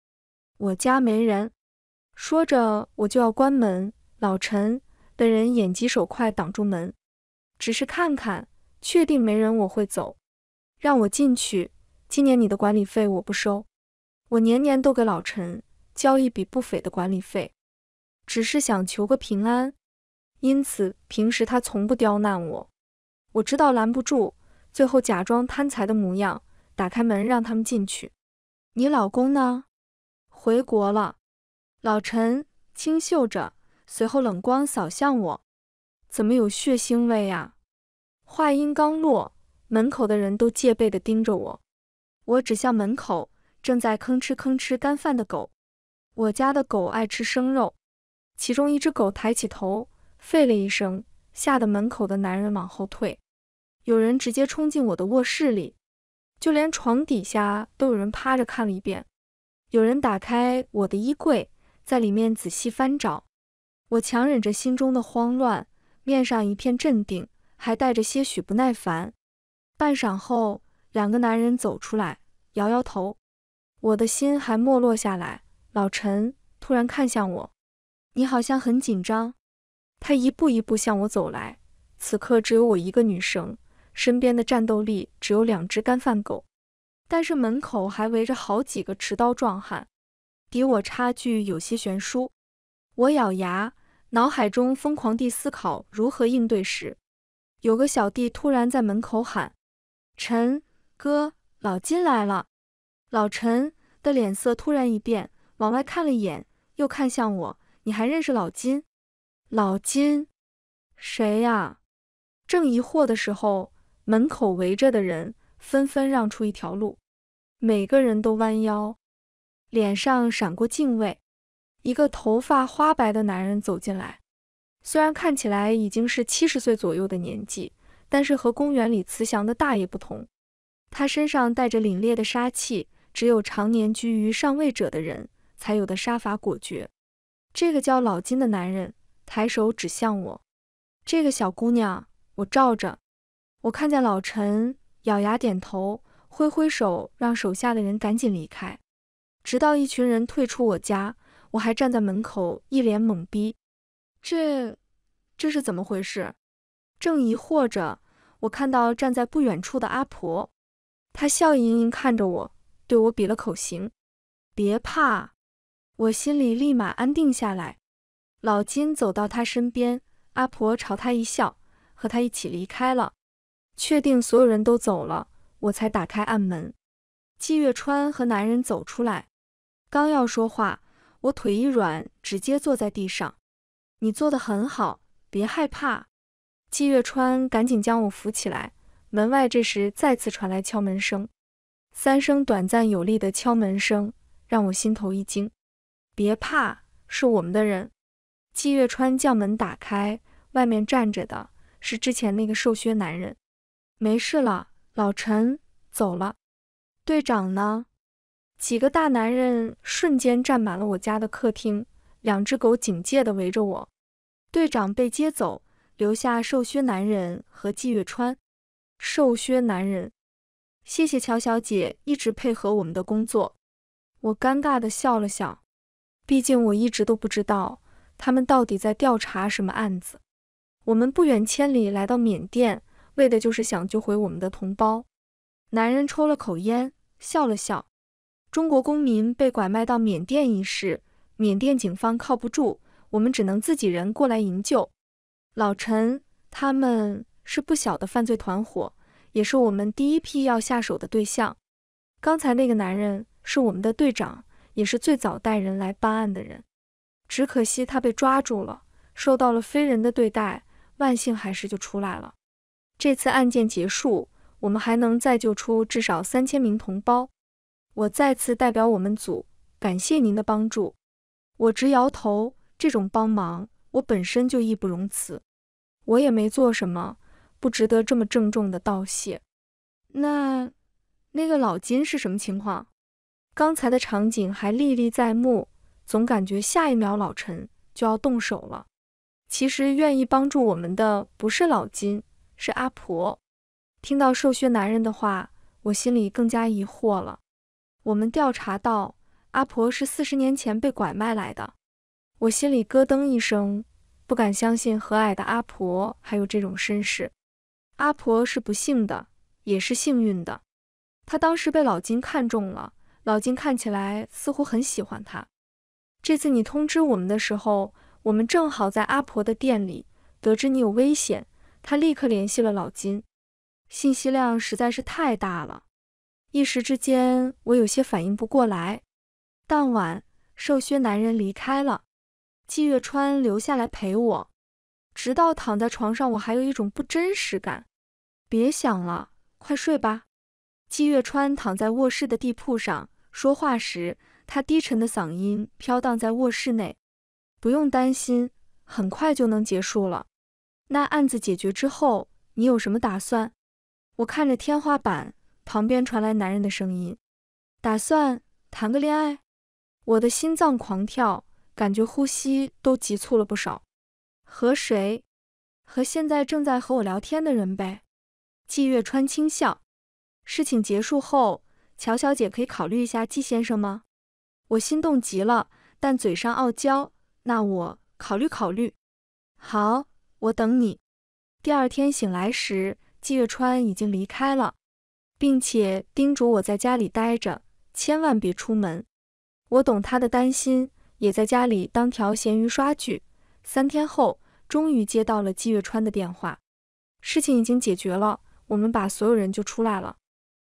我家没人。说着，我就要关门。老陈的人眼疾手快，挡住门，只是看看，确定没人，我会走。让我进去。今年你的管理费我不收，我年年都给老陈交一笔不菲的管理费，只是想求个平安。因此，平时他从不刁难我。我知道拦不住，最后假装贪财的模样，打开门让他们进去。你老公呢？回国了。老陈清秀着，随后冷光扫向我，怎么有血腥味啊？话音刚落，门口的人都戒备地盯着我。我指向门口正在吭哧吭哧干饭的狗。我家的狗爱吃生肉，其中一只狗抬起头，吠了一声，吓得门口的男人往后退。有人直接冲进我的卧室里，就连床底下都有人趴着看了一遍。有人打开我的衣柜，在里面仔细翻找。我强忍着心中的慌乱，面上一片镇定，还带着些许不耐烦。半晌后，两个男人走出来，摇摇头。我的心还没落下来。老陈突然看向我：“你好像很紧张。”他一步一步向我走来。此刻只有我一个女生，身边的战斗力只有两只干饭狗。但是门口还围着好几个持刀壮汉，敌我差距有些悬殊。我咬牙，脑海中疯狂地思考如何应对时，有个小弟突然在门口喊：“陈哥，老金来了！”老陈的脸色突然一变，往外看了一眼，又看向我：“你还认识老金？老金，谁呀？”正疑惑的时候，门口围着的人。纷纷让出一条路，每个人都弯腰，脸上闪过敬畏。一个头发花白的男人走进来，虽然看起来已经是七十岁左右的年纪，但是和公园里慈祥的大爷不同，他身上带着凛冽的杀气，只有常年居于上位者的人才有的杀伐果决。这个叫老金的男人抬手指向我，这个小姑娘，我罩着。我看见老陈。咬牙点头，挥挥手，让手下的人赶紧离开。直到一群人退出我家，我还站在门口，一脸懵逼。这，这是怎么回事？正疑惑着，我看到站在不远处的阿婆，他笑盈盈看着我，对我比了口型。别怕，我心里立马安定下来。老金走到他身边，阿婆朝他一笑，和他一起离开了。确定所有人都走了，我才打开暗门。季月川和男人走出来，刚要说话，我腿一软，直接坐在地上。你做的很好，别害怕。季月川赶紧将我扶起来。门外这时再次传来敲门声，三声短暂有力的敲门声让我心头一惊。别怕，是我们的人。季月川将门打开，外面站着的是之前那个瘦削男人。没事了，老陈走了。队长呢？几个大男人瞬间占满了我家的客厅，两只狗警戒地围着我。队长被接走，留下瘦削男人和季月川。瘦削男人，谢谢乔小姐一直配合我们的工作。我尴尬地笑了笑，毕竟我一直都不知道他们到底在调查什么案子。我们不远千里来到缅甸。为的就是想救回我们的同胞。男人抽了口烟，笑了笑。中国公民被拐卖到缅甸一事，缅甸警方靠不住，我们只能自己人过来营救。老陈他们是不小的犯罪团伙，也是我们第一批要下手的对象。刚才那个男人是我们的队长，也是最早带人来办案的人。只可惜他被抓住了，受到了非人的对待，万幸还是就出来了。这次案件结束，我们还能再救出至少三千名同胞。我再次代表我们组感谢您的帮助。我直摇头，这种帮忙我本身就义不容辞，我也没做什么，不值得这么郑重的道谢。那那个老金是什么情况？刚才的场景还历历在目，总感觉下一秒老陈就要动手了。其实愿意帮助我们的不是老金。是阿婆。听到瘦削男人的话，我心里更加疑惑了。我们调查到，阿婆是四十年前被拐卖来的。我心里咯噔一声，不敢相信和蔼的阿婆还有这种身世。阿婆是不幸的，也是幸运的。她当时被老金看中了，老金看起来似乎很喜欢她。这次你通知我们的时候，我们正好在阿婆的店里，得知你有危险。他立刻联系了老金，信息量实在是太大了，一时之间我有些反应不过来。当晚，瘦削男人离开了，季月川留下来陪我，直到躺在床上，我还有一种不真实感。别想了，快睡吧。季月川躺在卧室的地铺上，说话时，他低沉的嗓音飘荡在卧室内。不用担心，很快就能结束了。那案子解决之后，你有什么打算？我看着天花板，旁边传来男人的声音：“打算谈个恋爱。”我的心脏狂跳，感觉呼吸都急促了不少。和谁？和现在正在和我聊天的人呗。季月川轻笑。事情结束后，乔小姐可以考虑一下季先生吗？我心动极了，但嘴上傲娇。那我考虑考虑。好，我等你。第二天醒来时，季月川已经离开了，并且叮嘱我在家里待着，千万别出门。我懂他的担心，也在家里当条咸鱼刷剧。三天后，终于接到了季月川的电话，事情已经解决了，我们把所有人就出来了。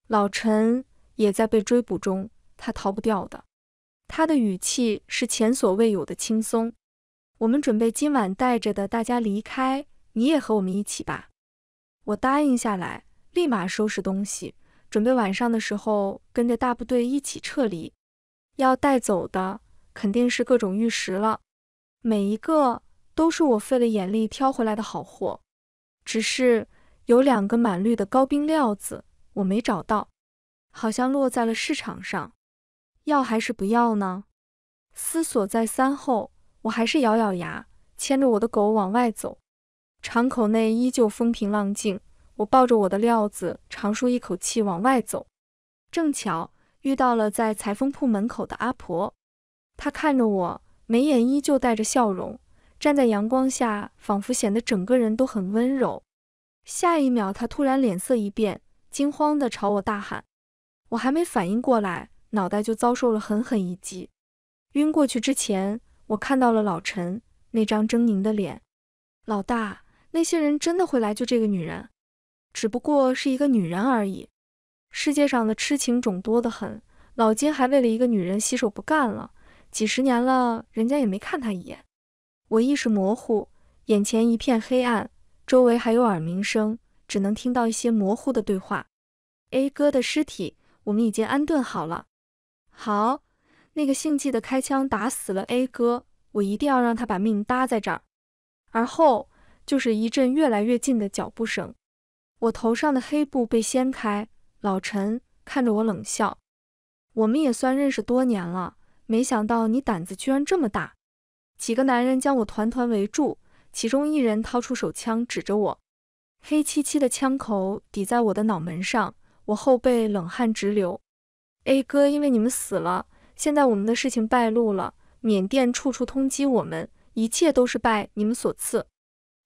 老陈也在被追捕中，他逃不掉的。他的语气是前所未有的轻松。我们准备今晚带着的大家离开，你也和我们一起吧。我答应下来，立马收拾东西，准备晚上的时候跟着大部队一起撤离。要带走的肯定是各种玉石了，每一个都是我费了眼力挑回来的好货。只是有两个满绿的高冰料子。我没找到，好像落在了市场上。要还是不要呢？思索再三后，我还是咬咬牙，牵着我的狗往外走。场口内依旧风平浪静，我抱着我的料子，长舒一口气往外走。正巧遇到了在裁缝铺门口的阿婆，她看着我，眉眼依旧带着笑容，站在阳光下，仿佛显得整个人都很温柔。下一秒，他突然脸色一变。惊慌地朝我大喊，我还没反应过来，脑袋就遭受了狠狠一击。晕过去之前，我看到了老陈那张狰狞的脸。老大，那些人真的会来救这个女人？只不过是一个女人而已。世界上的痴情种多得很，老金还为了一个女人洗手不干了。几十年了，人家也没看他一眼。我意识模糊，眼前一片黑暗，周围还有耳鸣声。只能听到一些模糊的对话。A 哥的尸体我们已经安顿好了。好，那个姓季的开枪打死了 A 哥，我一定要让他把命搭在这儿。而后就是一阵越来越近的脚步声，我头上的黑布被掀开。老陈看着我冷笑：“我们也算认识多年了，没想到你胆子居然这么大。”几个男人将我团团围住，其中一人掏出手枪指着我。黑漆漆的枪口抵在我的脑门上，我后背冷汗直流。A 哥，因为你们死了，现在我们的事情败露了，缅甸处处通缉我们，一切都是拜你们所赐。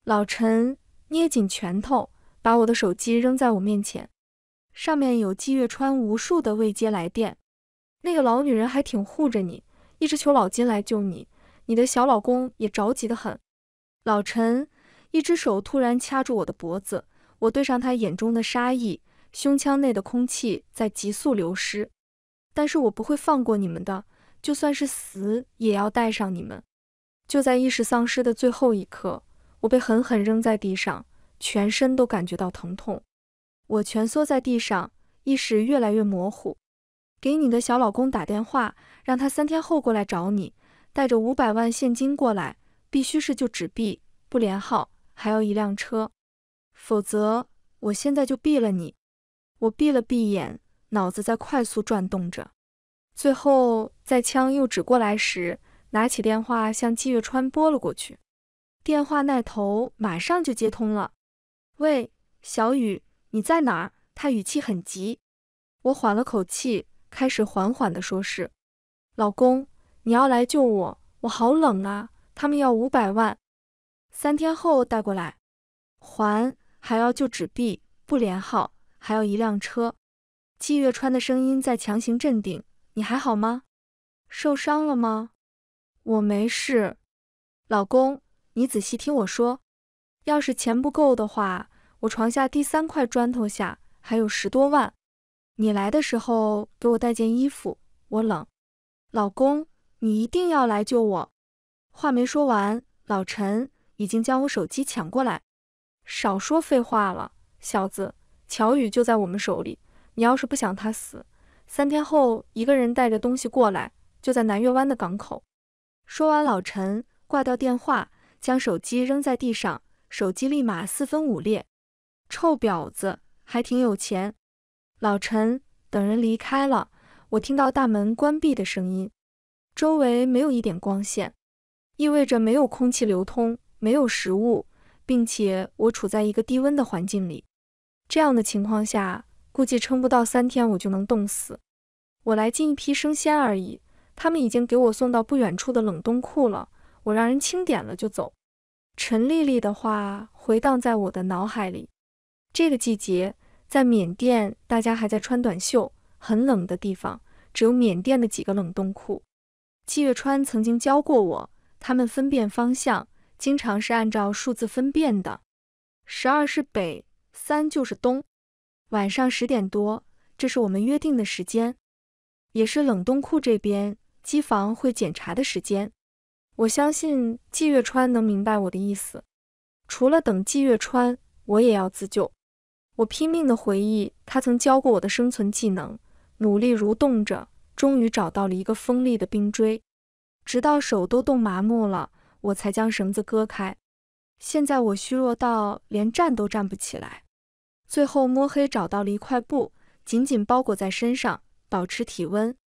老陈捏紧拳头，把我的手机扔在我面前，上面有季月川无数的未接来电。那个老女人还挺护着你，一直求老金来救你，你的小老公也着急的很。老陈。一只手突然掐住我的脖子，我对上他眼中的杀意，胸腔内的空气在急速流失。但是我不会放过你们的，就算是死也要带上你们。就在意识丧失的最后一刻，我被狠狠扔在地上，全身都感觉到疼痛。我蜷缩在地上，意识越来越模糊。给你的小老公打电话，让他三天后过来找你，带着五百万现金过来，必须是就纸币，不连号。还要一辆车，否则我现在就毙了你！我闭了闭眼，脑子在快速转动着。最后，在枪又指过来时，拿起电话向季月川拨了过去。电话那头马上就接通了。喂，小雨，你在哪儿？他语气很急。我缓了口气，开始缓缓地说：“是，老公，你要来救我，我好冷啊！他们要五百万。”三天后带过来，还还要旧纸币，不连号，还要一辆车。季月川的声音在强行镇定：“你还好吗？受伤了吗？”我没事。老公，你仔细听我说，要是钱不够的话，我床下第三块砖头下还有十多万。你来的时候给我带件衣服，我冷。老公，你一定要来救我。话没说完，老陈已经将我手机抢过来。少说废话了，小子，乔宇就在我们手里。你要是不想他死，三天后一个人带着东西过来，就在南月湾的港口。说完，老陈挂掉电话，将手机扔在地上，手机立马四分五裂。臭婊子，还挺有钱。老陈等人离开了，我听到大门关闭的声音，周围没有一点光线，意味着没有空气流通，没有食物。并且我处在一个低温的环境里，这样的情况下，估计撑不到三天我就能冻死。我来进一批生鲜而已，他们已经给我送到不远处的冷冻库了。我让人清点了就走。陈丽丽的话回荡在我的脑海里。这个季节在缅甸，大家还在穿短袖，很冷的地方只有缅甸的几个冷冻库。季月川曾经教过我，他们分辨方向。经常是按照数字分辨的，十二是北，三就是东。晚上十点多，这是我们约定的时间，也是冷冻库这边机房会检查的时间。我相信季月川能明白我的意思。除了等季月川，我也要自救。我拼命的回忆他曾教过我的生存技能，努力蠕动着，终于找到了一个锋利的冰锥，直到手都冻麻木了。我才将绳子割开，现在我虚弱到连站都站不起来。最后摸黑找到了一块布，紧紧包裹在身上，保持体温，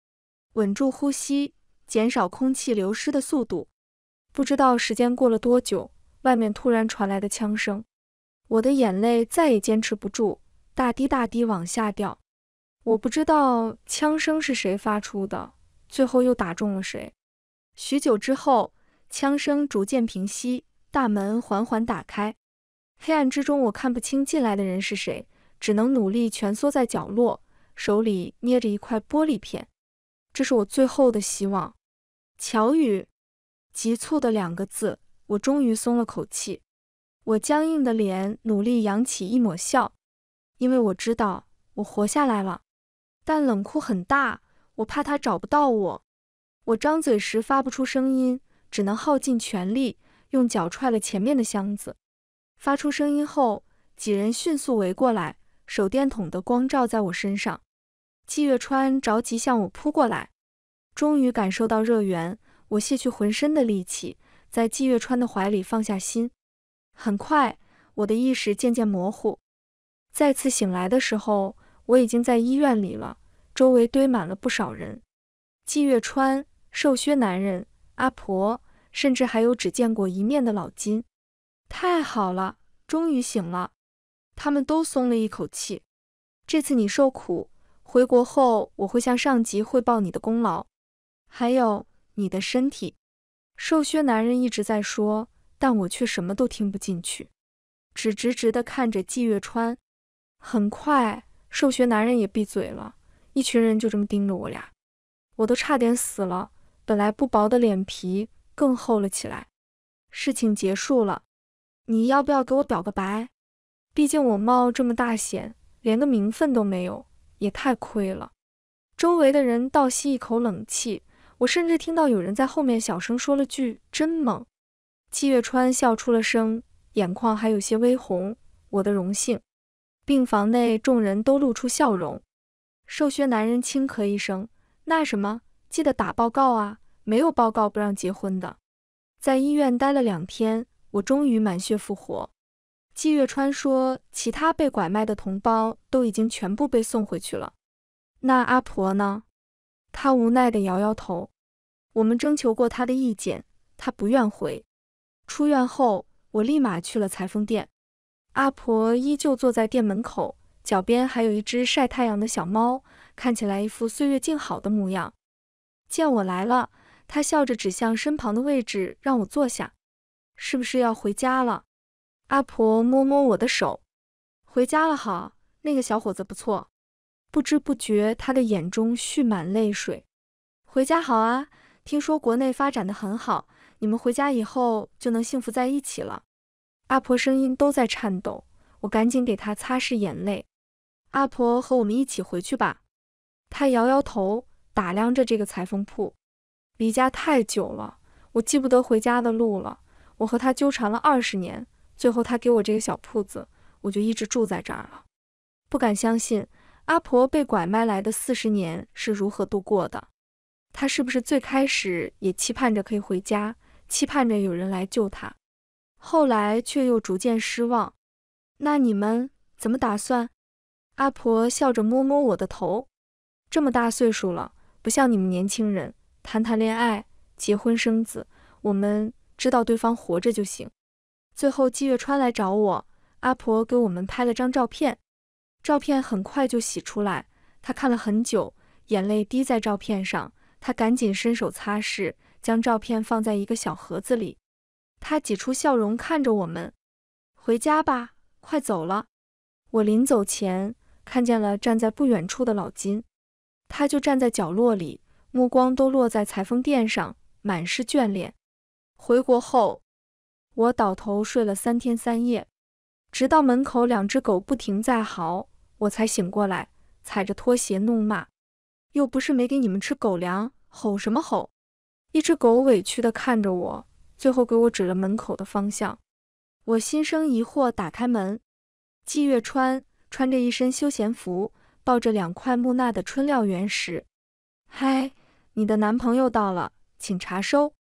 稳住呼吸，减少空气流失的速度。不知道时间过了多久，外面突然传来的枪声，我的眼泪再也坚持不住，大滴大滴往下掉。我不知道枪声是谁发出的，最后又打中了谁。许久之后。枪声逐渐平息，大门缓缓打开。黑暗之中，我看不清进来的人是谁，只能努力蜷缩在角落，手里捏着一块玻璃片。这是我最后的希望。乔宇，急促的两个字，我终于松了口气。我僵硬的脸努力扬起一抹笑，因为我知道我活下来了。但冷库很大，我怕他找不到我。我张嘴时发不出声音。只能耗尽全力，用脚踹了前面的箱子。发出声音后，几人迅速围过来，手电筒的光照在我身上。季月川着急向我扑过来，终于感受到热源，我卸去浑身的力气，在季月川的怀里放下心。很快，我的意识渐渐模糊。再次醒来的时候，我已经在医院里了，周围堆满了不少人。季月川，瘦削男人。阿婆，甚至还有只见过一面的老金。太好了，终于醒了，他们都松了一口气。这次你受苦，回国后我会向上级汇报你的功劳，还有你的身体。瘦削男人一直在说，但我却什么都听不进去，只直直的看着季月川。很快，瘦削男人也闭嘴了，一群人就这么盯着我俩，我都差点死了。本来不薄的脸皮更厚了起来。事情结束了，你要不要给我表个白？毕竟我冒这么大险，连个名分都没有，也太亏了。周围的人倒吸一口冷气，我甚至听到有人在后面小声说了句：“真猛。”季月川笑出了声，眼眶还有些微红。我的荣幸。病房内众人都露出笑容。瘦削男人轻咳一声：“那什么？”记得打报告啊！没有报告不让结婚的。在医院待了两天，我终于满血复活。季月川说，其他被拐卖的同胞都已经全部被送回去了。那阿婆呢？他无奈地摇摇头。我们征求过他的意见，他不愿回。出院后，我立马去了裁缝店。阿婆依旧坐在店门口，脚边还有一只晒太阳的小猫，看起来一副岁月静好的模样。见我来了，他笑着指向身旁的位置，让我坐下。是不是要回家了？阿婆摸摸我的手，回家了好。那个小伙子不错。不知不觉，他的眼中蓄满泪水。回家好啊，听说国内发展的很好，你们回家以后就能幸福在一起了。阿婆声音都在颤抖，我赶紧给她擦拭眼泪。阿婆和我们一起回去吧。她摇摇头。打量着这个裁缝铺，离家太久了，我记不得回家的路了。我和他纠缠了二十年，最后他给我这个小铺子，我就一直住在这儿了。不敢相信阿婆被拐卖来的四十年是如何度过的。她是不是最开始也期盼着可以回家，期盼着有人来救她，后来却又逐渐失望？那你们怎么打算？阿婆笑着摸摸我的头，这么大岁数了，不像你们年轻人，谈谈恋爱、结婚生子，我们知道对方活着就行。最后季月川来找我，阿婆给我们拍了张照片，照片很快就洗出来，她看了很久，眼泪滴在照片上。他赶紧伸手擦拭，将照片放在一个小盒子里。他挤出笑容看着我们：“回家吧，快走了。”我临走前看见了站在不远处的老金，他就站在角落里，目光都落在裁缝店上，满是眷恋。回国后，我倒头睡了三天三夜，直到门口两只狗不停在嚎，我才醒过来，踩着拖鞋怒骂。又不是没给你们吃狗粮，吼什么吼？一只狗委屈地看着我，最后给我指了门口的方向。我心生疑惑，打开门，季月川穿着一身休闲服，抱着两块木讷的春料原石。嗨，你的男朋友到了，请查收。